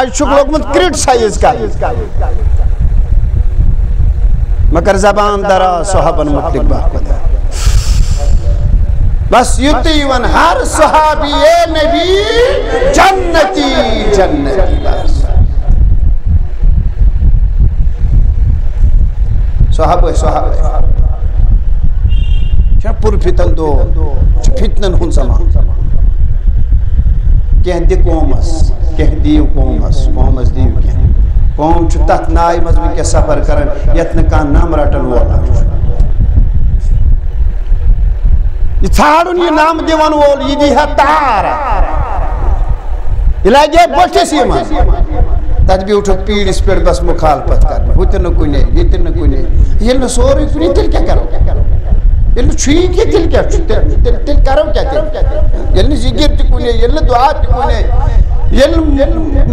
आज लोगमुत क्रिटिसाइज कर मगर जबान दरा, सोहबन मुतलिक बस युत वन हर सहाबी नबी, जन्नती जन्नती बस। सहाब सहाब पुर फितन दो फितनन हुन समान कह कौमस कह दियो कौमस कौमस दियो कह कौम तथ नाय मज वह सफ़र कर यत नम रटन वोल ाड़न यह नाम दिवन वोल यह दी तार यह लगे बटिस तथ उठो पीड़िस पे बस मुखालफत कर हु कुन ये कुन ये सोरे कुन तेल क्या करो ये क्या क्या ये तुन ये दुआ तुन ये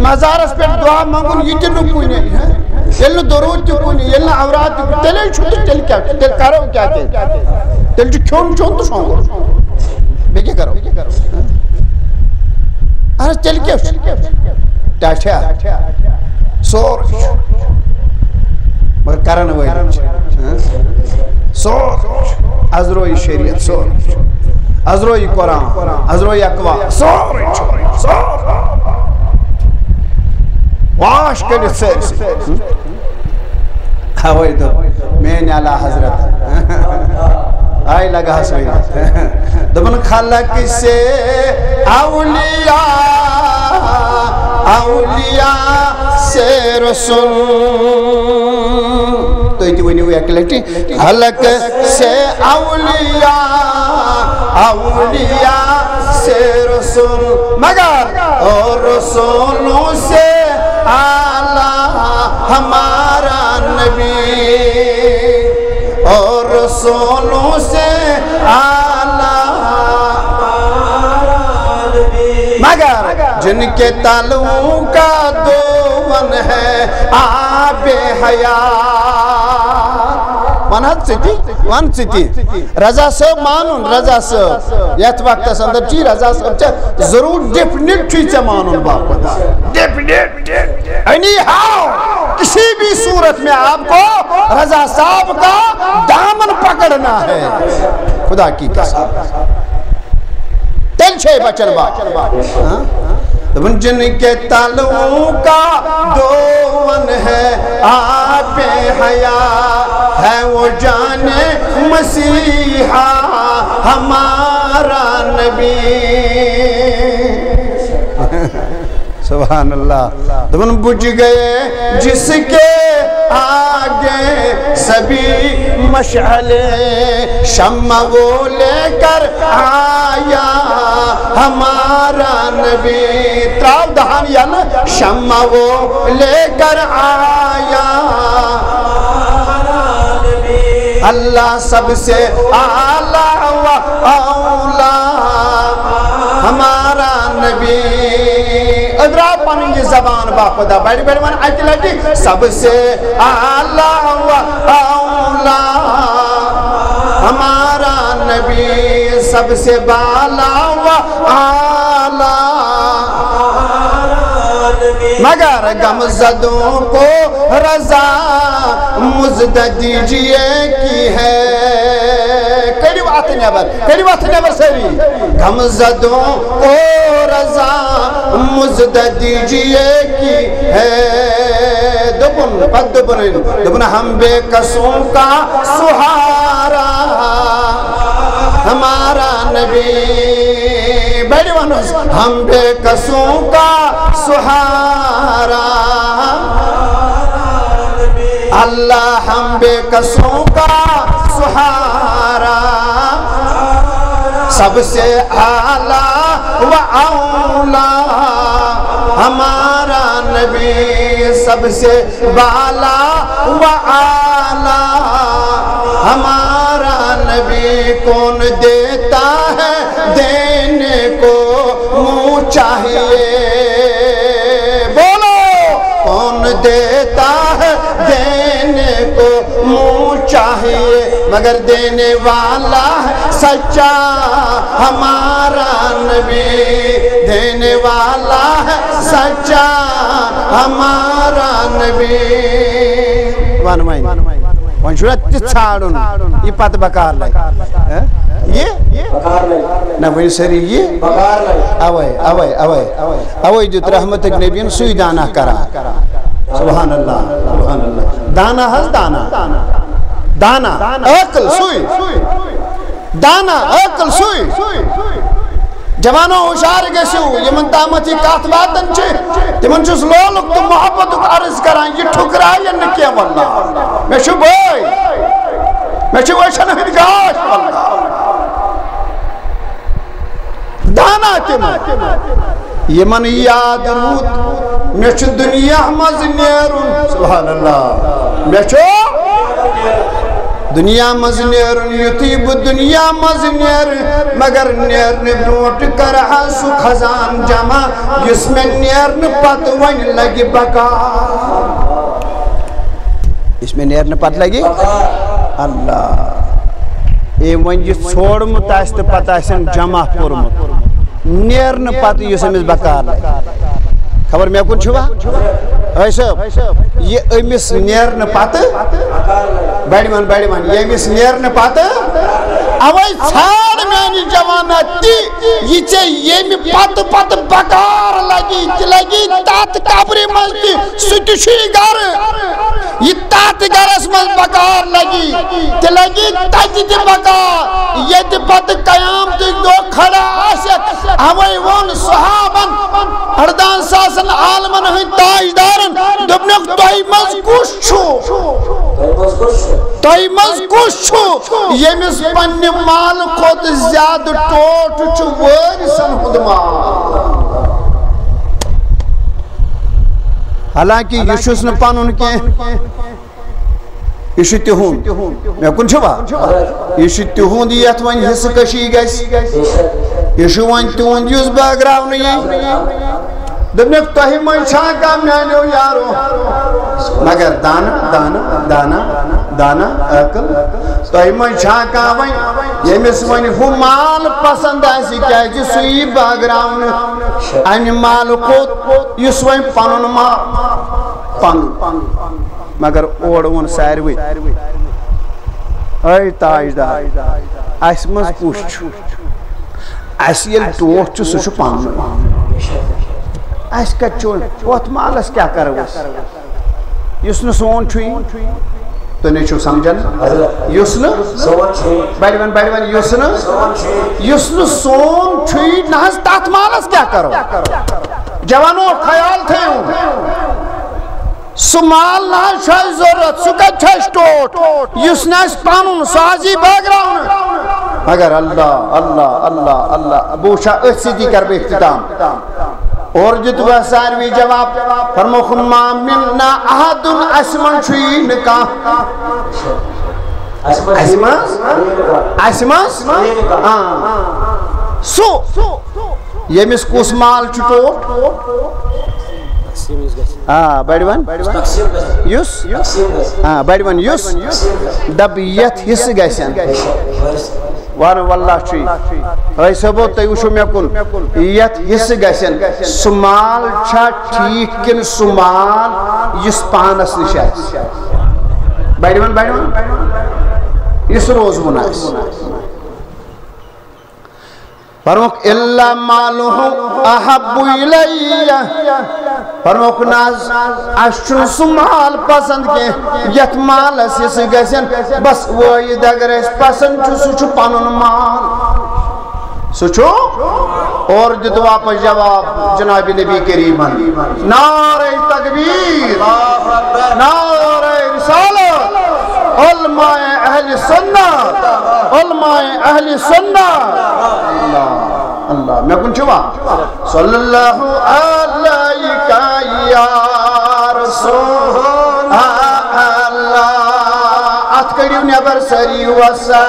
मजारस पे दुआ मंगुन यह तुन कुन ये दरूद तुन ये अवरात तेल तेल क्या तेल करो क्या तेल तेल खोन चोन तो शोंग बे क्या करो अरे तेल क्या टाठा सोर मगर करन वल सोर अजरोई शरीयत सोर अजरोई कुरान अजरोई अकवा सोर सोर वाश कर सर हवाई तो मेन आला हज़रत आई लगा खलक से अवलिया से अवलिया अवलिया से रसुल। मगर और रसूलों से आला हमारा नबी। और रसूलों से मगर जिनके तालुओं का दो वन है आबे हया वन सिटी वन सिटी। रजा सब मानुन रजा सब यथ वक्त अंदर ची रजा सब ज़रूर डेफिनेट ची मानुन बाप किसी भी सूरत में आपको रजा साहब का दामन पकड़ना है। खुदा की कसम। तेल छे बचन बात जिनके तलवों का दोवन है आप हया है वो जाने मसीहा हमारा नबी। सुबहान अल्लाह तुम बुझ गए, जिसके आगे सभी मशाले शम्मा वो लेकर आया। हमारा नबी त्राव या ना शम्मा वो लेकर आया। अल्लाह सबसे आला हमारा नबी अदरा पन जबान बापदा बड़ी बड़ी मन अति लटी सबसे आला औला हमारा नबी सबसे बाला हुआ आला मगर गमजदों को रजा मुजद दीजिए की है। कड़ी बात नबर कड़ी बात नबर सरी गमजदों को रजा मुजद दीजिए की है। दुबन पद दुबन दुबन हम बेकसों का सुहारा। हमारा नबी। बड़ी मनोज हम बेकसों का सुहारा। अल्लाह हम बेकसों का सुहारा। सबसे आला व औला। हमारा नबी सबसे बाला व आला। हमारा नबी कौन देता है? देने को मुँह चाहिए। बोलो, कौन देता है? देने को मुँह चाहिए। मगर देने वाला है सच्चा हमारा नबी। देने वाला है सच्चा हमारा नबी। वन वन वन छुड़ा तिछाड़ुन ये पत बकार लग ये? ना वही सरी ये? अवय अवय अवय अवय जुत रहमत नबीन सुई दाना करा। सुभान अल्लाह सुभान अल्लाह। दाना हज दाना। दाना, अकल, सुई। दाना, अकल, सुई। जवानो हुशार गो यमन तामत यह कत तिमन लोलुक तो मोहब्बत अर्ज़ करान यह ठुकराय न कह वल्ला मे बय मे वल्ला दाना तिम याद रूत, मे दुनिया मज सुभान अल्लाह मे दुनिया मज नेरुन युथी बह दुनिया मज नेर मगर ब्रोट कर सु खजान जमा इस मे नेरन पत वन लगे बका। इसमें नेरन पत लगे? अल्लाह। ए वन यह छोड़मुत पत जमा कोर्मुत नेरन पत बकार खबर मे कुन छुवा सब। ये अमिस नेरन पत? बड़वन बड़वन यमिस नेरन पत? अवै छाड़ मेनी जवाना ती ये चे येमि पत पत बकार लगी लगी तात कब्र मज सुतुशी घर। ये तात गरस मज बकार लगी, ते लगी तज ते बकार ये ते पत कयाम ते दो खड़ा आशक अवै वन सुहाबन अरदान सासन आलमन हंद ताजदारन दोपनक तोय मज कुछ छु। तोय मज कुछ यमिस पन्ने माल खोत ज़्यादा टोट छु वरिसन हुंद माल। हालाँकि यह न कह यह मे कुन यह तिहुंद यथ वन हिस्स कशी गस। यह वन तिहुंद युस बगरावन दोपनक तुह मन कम मानो यारो। मगर दाना दाना दाना दाना, अकल। कह वन यमिस वन हु, माल पसंद क्या सुई बगरावन अमि माल वन पन पन मगर ओर ओन सारवे ऐ ताजदार अस मज सोन छुई तो समझन सोन छुई न? तथ मालस क्या करो? जवानो, ख्याल थे सह माल ज़रूरत न पन साजी बगरावन मगर अल्लाह अल्लाह अल्लाह अल्लाह बूशा अथ सी कर और जुतवा सारवी जवाब फरमोख मा मिलना अहदुन असमन छुई न का हाँ। सो यमिस कुस माल छुटो हाँ बड़वन यथ हिस्स गसन। वन वल्लाह छी ऐ सबो तै उशो मे कुन यत हिस गसन सुमाल छा ठीक किन सुमाल इस पानस निश बड़वन बड़वन इस रोज मुनास फरमुख इल्ला नाज अशुन सुमाल पसंद के, यत माल अस गसन बस वो अगर पसंद छु सु छु माल। सु और दित वापस जवाब, जनाब नबी करीमन। नारे तकबीर। नारे रिसालत। उलमाए अहल सुन्नत। उलमाए अहल सुन्नत। अल्लाह। अल्लाह। मैं कुछ सल्लल्लाहु अलैका या रसूल अल्लाह अत करियो नेबर सरी वसा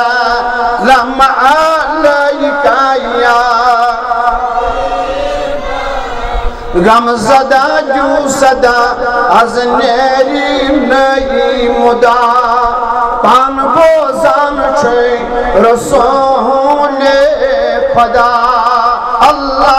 अलैका या गम सदा जू सदा अज नेरी नई मुदा पान बोजान छे रसूल खुदा अल्लाह